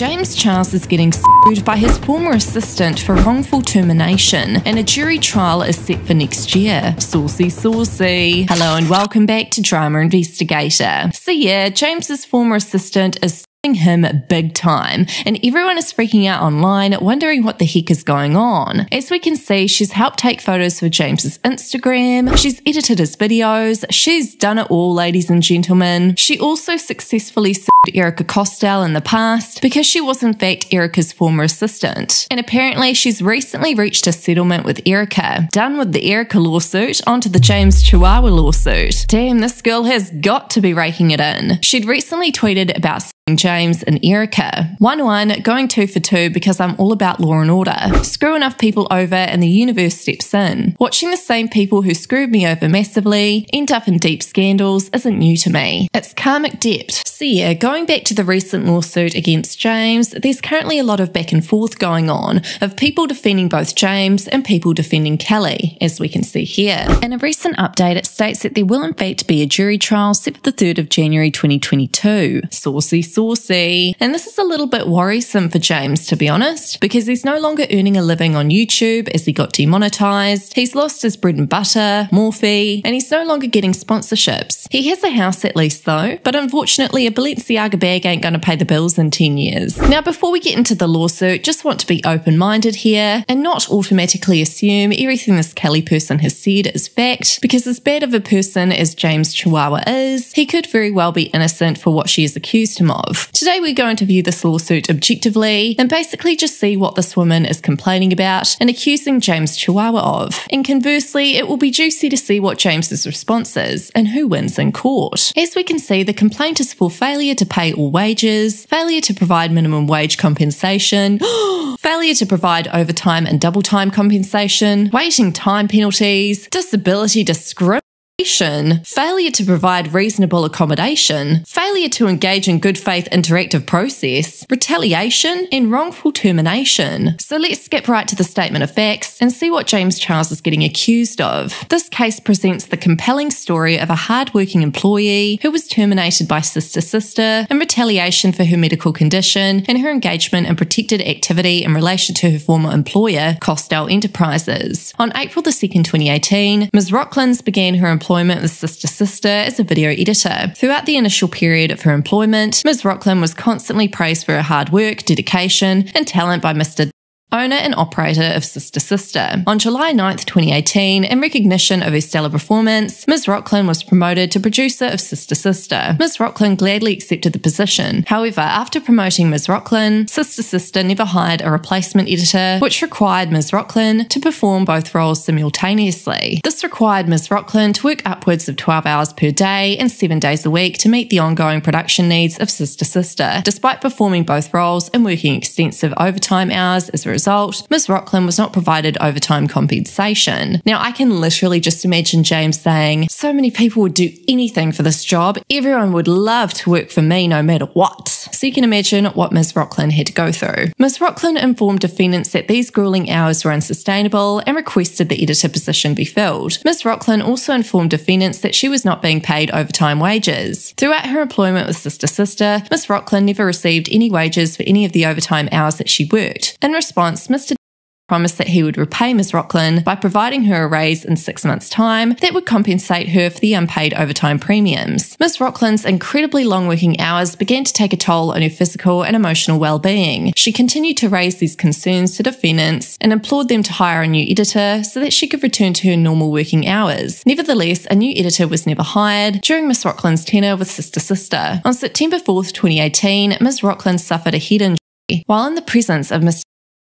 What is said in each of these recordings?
James Charles is getting sued by his former assistant for wrongful termination, and a jury trial is set for next year. Saucy, saucy. Hello, and welcome back to Drama Investigator. So, yeah, James's former assistant is him big time, and everyone is freaking out online, wondering what the heck is going on. As we can see, she's helped take photos for James's Instagram, she's edited his videos, she's done it all, ladies and gentlemen. She also successfully Erika Costell in the past because she was in fact Erika's former assistant. And apparently, she's recently reached a settlement with Erika. Done with the Erika lawsuit, onto the James Chihuahua lawsuit. Damn, this girl has got to be raking it in. She'd recently tweeted about seeing James and Erika. 1 1, going two for two because I'm all about law and order. Screw enough people over and the universe steps in. Watching the same people who screwed me over massively end up in deep scandals isn't new to me. It's karmic debt. So, yeah, going back to the recent lawsuit against James, there's currently a lot of back and forth going on of people defending both James and people defending Kelly, as we can see here. In a recent update, it states that there will in fact be a jury trial set for the 3rd of January 2022. Saucy, saucy. And this is a little bit worrisome for James, to be honest, because he's no longer earning a living on YouTube as he got demonetized. He's lost his bread and butter, Morphe, and he's no longer getting sponsorships. He has a house at least, though, but unfortunately, a Balenciaga bag ain't going to pay the bills in 10 years. Now, before we get into the lawsuit, just want to be open minded here and not automatically assume everything this Kelly person has said is fact, because as bad of a person as James Chihuahua is, he could very well be innocent for what she has accused him of of. Today, we're going to view this lawsuit objectively and basically just see what this woman is complaining about and accusing James Chihuahua of. And conversely, it will be juicy to see what James's response is and who wins in court. As we can see, the complaint is for failure to pay all wages, failure to provide minimum wage compensation, failure to provide overtime and double time compensation, waiting time penalties, disability discrimination failure to provide reasonable accommodation, failure to engage in good faith interactive process, retaliation, and wrongful termination. So let's skip right to the statement of facts and see what James Charles is getting accused of. This case presents the compelling story of a hard-working employee who was terminated by Sister Sister in retaliation for her medical condition and her engagement in protected activity in relation to her former employer, Costell Enterprises. On April the 2nd, 2018, Ms. Rocklands began her employment employment with Sister Sister as a video editor. Throughout the initial period of her employment, Ms. Rockland was constantly praised for her hard work, dedication, and talent by Mr owner and operator of Sister Sister. On July 9, 2018, in recognition of her stellar performance, Ms. Rockland was promoted to producer of Sister Sister. Ms. Rockland gladly accepted the position. However, after promoting Ms. Rockland, Sister Sister never hired a replacement editor, which required Ms. Rockland to perform both roles simultaneously. This required Ms. Rockland to work upwards of 12 hours per day and 7 days a week to meet the ongoing production needs of Sister Sister, despite performing both roles and working extensive overtime hours as a result, Ms. Rockland was not provided overtime compensation. Now, I can literally just imagine James saying, So many people would do anything for this job. Everyone would love to work for me no matter what. So you can imagine what Ms. Rockland had to go through. Ms. Rockland informed defendants that these grueling hours were unsustainable and requested the editor position be filled. Ms. Rockland also informed defendants that she was not being paid overtime wages. Throughout her employment with Sister Sister, Ms. Rockland never received any wages for any of the overtime hours that she worked. In response, Mr promised that he would repay Ms. Rockland by providing her a raise in six months' time that would compensate her for the unpaid overtime premiums. Ms. Rockland's incredibly long working hours began to take a toll on her physical and emotional well-being. She continued to raise these concerns to defendants and implored them to hire a new editor so that she could return to her normal working hours. Nevertheless, a new editor was never hired during Ms. Rockland's tenure with Sister Sister. On September 4th, 2018, Ms. Rockland suffered a head injury. While in the presence of Mr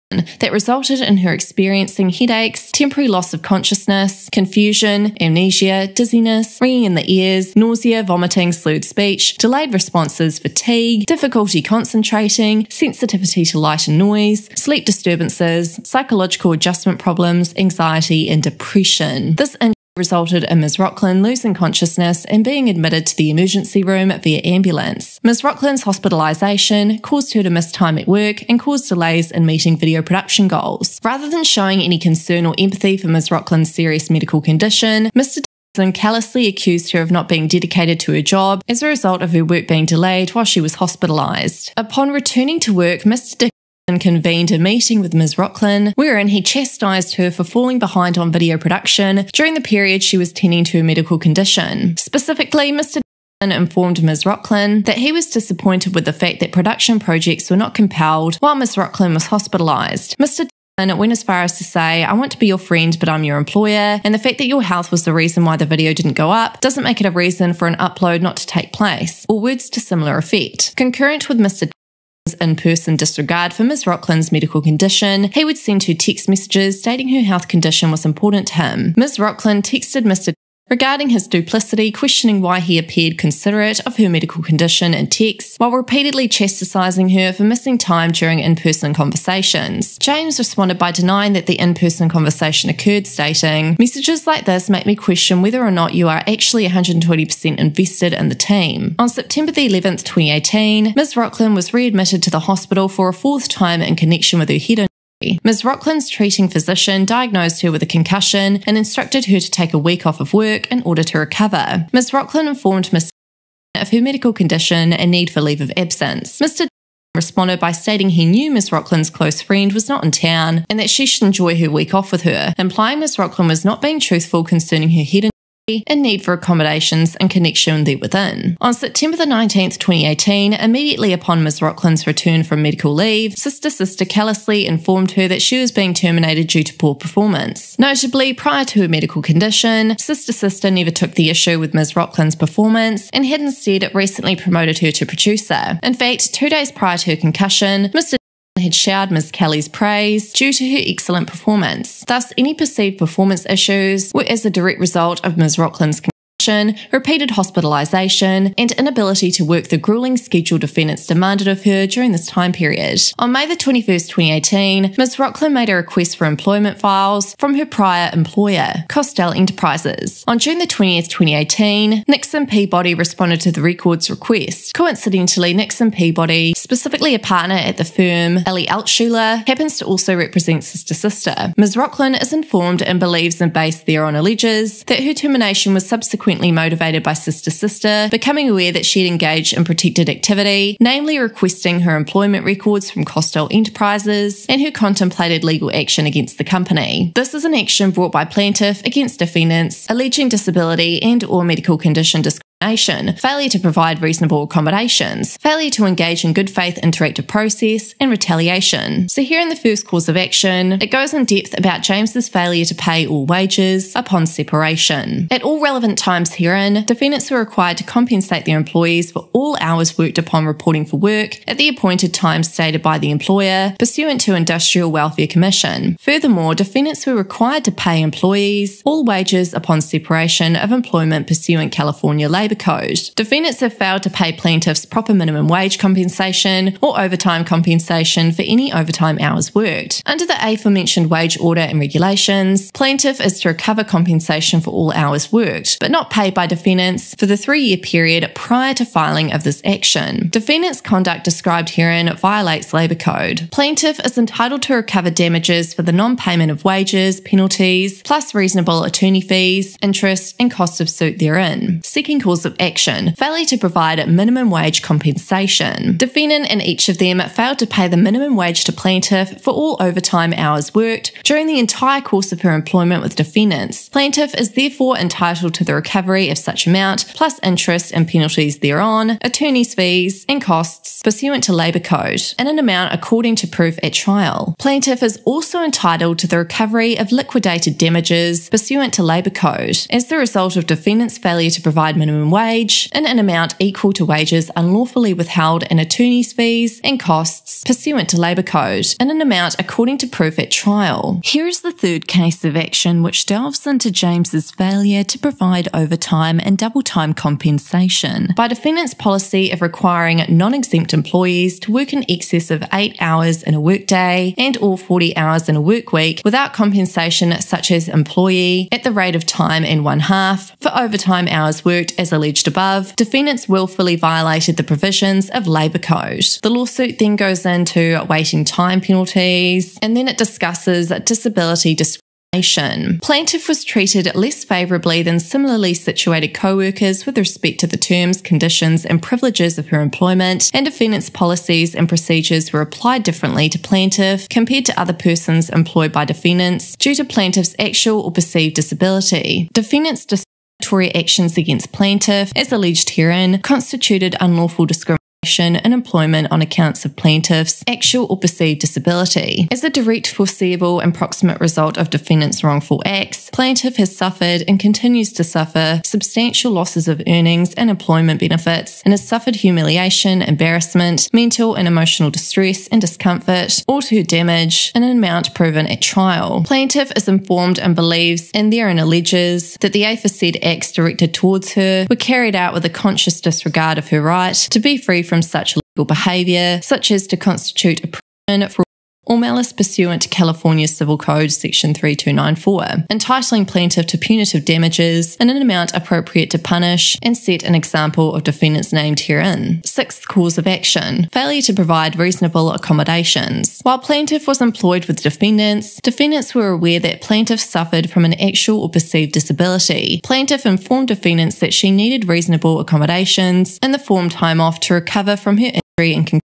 that resulted in her experiencing headaches, temporary loss of consciousness, confusion, amnesia, dizziness, ringing in the ears, nausea, vomiting, slurred speech, delayed responses, fatigue, difficulty concentrating, sensitivity to light and noise, sleep disturbances, psychological adjustment problems, anxiety, and depression. This resulted in Ms. Rockland losing consciousness and being admitted to the emergency room via ambulance. Ms. Rockland's hospitalisation caused her to miss time at work and caused delays in meeting video production goals. Rather than showing any concern or empathy for Ms. Rockland's serious medical condition, Mr Dixon callously accused her of not being dedicated to her job as a result of her work being delayed while she was hospitalised. Upon returning to work, Mr. Dixon convened a meeting with Ms. Rocklin, wherein he chastised her for falling behind on video production during the period she was tending to a medical condition. Specifically, Mr informed Ms. Rocklin that he was disappointed with the fact that production projects were not compelled while Ms. Rocklin was hospitalised. Mr. It went as far as to say, I want to be your friend, but I'm your employer. And the fact that your health was the reason why the video didn't go up doesn't make it a reason for an upload not to take place, or words to similar effect. Concurrent with Mr. In person disregard for Ms. Rockland's medical condition, he would send her text messages stating her health condition was important to him. Ms. Rockland texted Mr regarding his duplicity, questioning why he appeared considerate of her medical condition in text, while repeatedly chastising her for missing time during in person conversations. James responded by denying that the in person conversation occurred, stating, Messages like this make me question whether or not you are actually 120% invested in the team. On September the 11th, 2018, Ms. Rocklin was readmitted to the hospital for a fourth time in connection with her head Ms. Rockland's treating physician diagnosed her with a concussion and instructed her to take a week off of work in order to recover. Ms. Rockland informed Ms. of her medical condition and need for leave of absence. Mr. responded by stating he knew Miss Rockland's close friend was not in town and that she should enjoy her week off with her, implying Miss Rockland was not being truthful concerning her head and need for accommodations and connection within. On September the 19th, 2018, immediately upon Ms. Rockland's return from medical leave, Sister Sister callously informed her that she was being terminated due to poor performance. Notably, prior to her medical condition, Sister Sister never took the issue with Ms. Rockland's performance and had instead recently promoted her to producer. In fact, two days prior to her concussion, Mr had showered Ms. Kelly's praise due to her excellent performance. Thus, any perceived performance issues were as a direct result of Ms. Rocklin's repeated hospitalisation, and inability to work the grueling schedule defendants demanded of her during this time period. On May the 21st, 2018, Ms. Rocklin made a request for employment files from her prior employer, Costell Enterprises. On June the 20th, 2018, Nixon Peabody responded to the record's request. Coincidentally, Nixon Peabody, specifically a partner at the firm, Ellie Altshuler, happens to also represent Sister Sister. Ms. Rocklin is informed and believes and based thereon alleges that her termination was subsequent motivated by Sister Sister, becoming aware that she had engaged in protected activity, namely requesting her employment records from Costell Enterprises and who contemplated legal action against the company. This is an action brought by plaintiff against defendants alleging disability and or medical condition discrimination failure to provide reasonable accommodations, failure to engage in good faith interactive process, and retaliation. So, here in the first cause of action, it goes in depth about James's failure to pay all wages upon separation. At all relevant times herein, defendants were required to compensate their employees for all hours worked upon reporting for work at the appointed time stated by the employer, pursuant to Industrial Welfare Commission. Furthermore, defendants were required to pay employees all wages upon separation of employment pursuant California labour Labour Code. Defendants have failed to pay plaintiffs proper minimum wage compensation or overtime compensation for any overtime hours worked. Under the aforementioned wage order and regulations, plaintiff is to recover compensation for all hours worked, but not paid by defendants for the three year period prior to filing of this action. Defendant's conduct described herein violates Labour Code. Plaintiff is entitled to recover damages for the non payment of wages, penalties, plus reasonable attorney fees, interest, and costs of suit therein. Seeking cause of action, failure to provide minimum wage compensation. Defendant and each of them failed to pay the minimum wage to plaintiff for all overtime hours worked during the entire course of her employment with defendants. Plaintiff is therefore entitled to the recovery of such amount, plus interest and penalties thereon, attorney's fees, and costs pursuant to Labour Code, and an amount according to proof at trial. Plaintiff is also entitled to the recovery of liquidated damages pursuant to Labour Code as the result of defendant's failure to provide minimum wage in an amount equal to wages unlawfully withheld and attorney's fees and costs pursuant to Labour Code in an amount according to proof at trial. Here is the third case of action which delves into James's failure to provide overtime and double time compensation by defendant's policy of requiring non-exempt employees to work in excess of 8 hours in a workday and or 40 hours in a work week without compensation such as employee at the rate of time and one half for overtime hours worked as a alleged above, defendants willfully violated the provisions of Labour Code. The lawsuit then goes into waiting time penalties, and then it discusses disability discrimination Plaintiff was treated less favourably than similarly situated co workers with respect to the terms, conditions, and privileges of her employment, and defendant's policies and procedures were applied differently to plaintiff compared to other persons employed by defendants due to plaintiff's actual or perceived disability. Defendant's discriminatory actions against plaintiff, as alleged herein, constituted unlawful discrimination and employment on accounts of plaintiffs' actual or perceived disability. As a direct, foreseeable, and proximate result of defendant's wrongful acts, plaintiff has suffered and continues to suffer substantial losses of earnings and employment benefits and has suffered humiliation, embarrassment, mental and emotional distress and discomfort, or to her damage in an amount proven at trial. Plaintiff is informed and believes and therein alleges that the aforesaid acts directed towards her were carried out with a conscious disregard of her right to be free from such legal behaviour, such as to constitute a prison for or malice pursuant to California Civil Code Section 3294, entitling plaintiff to punitive damages in an amount appropriate to punish and set an example of defendants named herein. Sixth cause of action failure to provide reasonable accommodations. While plaintiff was employed with defendants, defendants were aware that plaintiff suffered from an actual or perceived disability. Plaintiff informed defendants that she needed reasonable accommodations in the form time off to recover from her injury and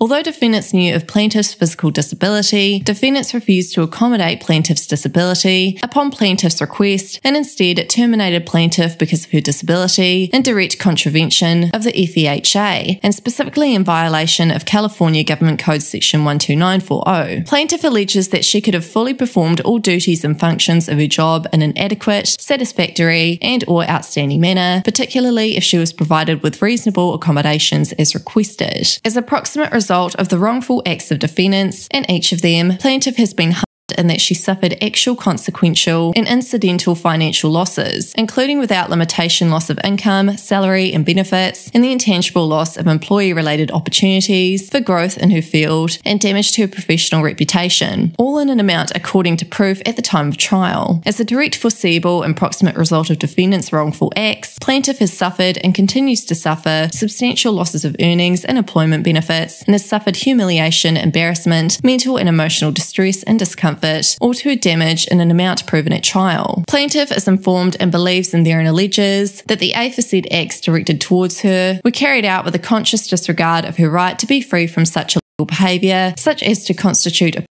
Although defendants knew of plaintiff's physical disability, defendants refused to accommodate plaintiff's disability upon plaintiff's request and instead terminated plaintiff because of her disability in direct contravention of the FEHA and specifically in violation of California Government Code Section 12940. Plaintiff alleges that she could have fully performed all duties and functions of her job in an adequate, satisfactory, and or outstanding manner, particularly if she was provided with reasonable accommodations as requested. As approximately ultimate result of the wrongful acts of defendants, and each of them, plaintiff has been and that she suffered actual consequential and incidental financial losses, including without limitation loss of income, salary, and benefits, and the intangible loss of employee related opportunities for growth in her field and damage to her professional reputation, all in an amount according to proof at the time of trial. As a direct, foreseeable, and proximate result of defendant's wrongful acts, plaintiff has suffered and continues to suffer substantial losses of earnings and employment benefits and has suffered humiliation, embarrassment, mental and emotional distress and discomfort discomfort or to damage in an amount proven at trial. Plaintiff is informed and believes in therein alleges that the aforesaid acts directed towards her were carried out with a conscious disregard of her right to be free from such illegal behaviour, such as to constitute a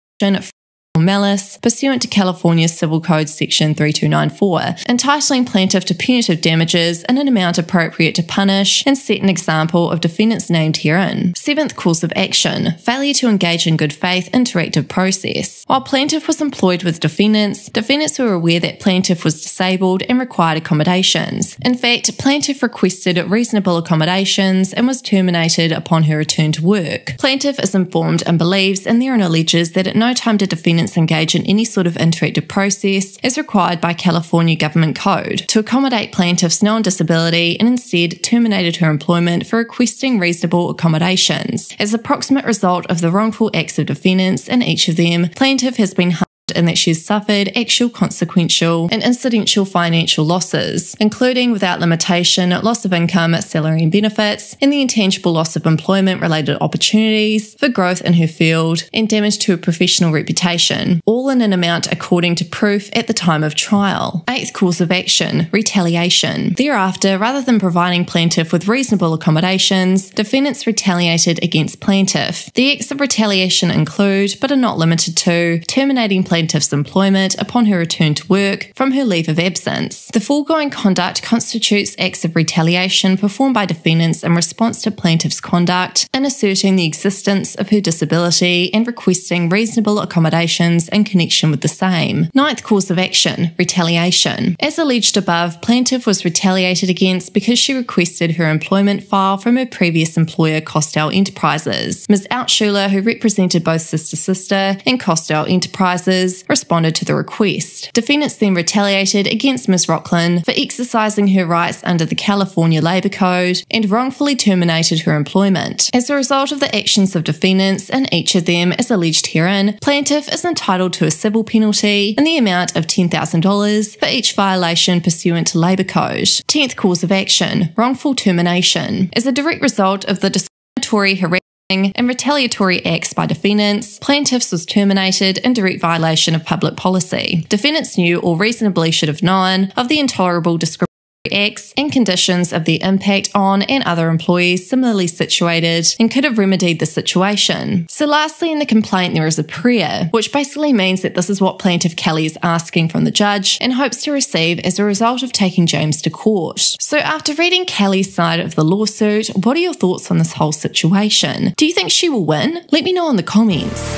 malice pursuant to California Civil Code Section 3294, entitling plaintiff to punitive damages in an amount appropriate to punish and set an example of defendants named herein. Seventh course of action failure to engage in good faith interactive process. While plaintiff was employed with defendants, defendants were aware that plaintiff was disabled and required accommodations. In fact, plaintiff requested reasonable accommodations and was terminated upon her return to work. Plaintiff is informed and believes and therein alleges that at no time did defendants engage in any sort of interactive process as required by California Government Code to accommodate plaintiff's known disability and instead terminated her employment for requesting reasonable accommodations. As a proximate result of the wrongful acts of defendants in each of them, plaintiff has been and that she's suffered actual consequential and incidental financial losses, including without limitation loss of income, salary and benefits, and the intangible loss of employment related opportunities for growth in her field and damage to her professional reputation, all in an amount according to proof at the time of trial. Eighth course of action, retaliation. Thereafter, rather than providing plaintiff with reasonable accommodations, defendants retaliated against plaintiff. The acts of retaliation include, but are not limited to, terminating plaintiff plaintiff's employment upon her return to work from her leave of absence. The foregoing conduct constitutes acts of retaliation performed by defendants in response to plaintiff's conduct in asserting the existence of her disability and requesting reasonable accommodations in connection with the same. Ninth course of action retaliation. As alleged above, plaintiff was retaliated against because she requested her employment file from her previous employer, Costell Enterprises. Ms. Altschuler, who represented both Sister Sister and Costell Enterprises, responded to the request. Defendants then retaliated against Ms. Rocklin for exercising her rights under the California Labour Code and wrongfully terminated her employment. As a result of the actions of defendants, and each of them as alleged herein, plaintiff is entitled to a civil penalty in the amount of $10,000 for each violation pursuant to Labour Code. 10th cause of action, wrongful termination. As a direct result of the discriminatory harassment and retaliatory acts by defendants, plaintiffs was terminated in direct violation of public policy. Defendants knew or reasonably should have known of the intolerable discrimination acts and conditions of the impact on and other employees similarly situated and could have remedied the situation. So, lastly, in the complaint, there is a prayer, which basically means that this is what Plaintiff Kelly is asking from the judge and hopes to receive as a result of taking James to court. So, after reading Kelly's side of the lawsuit, what are your thoughts on this whole situation? Do you think she will win? Let me know in the comments.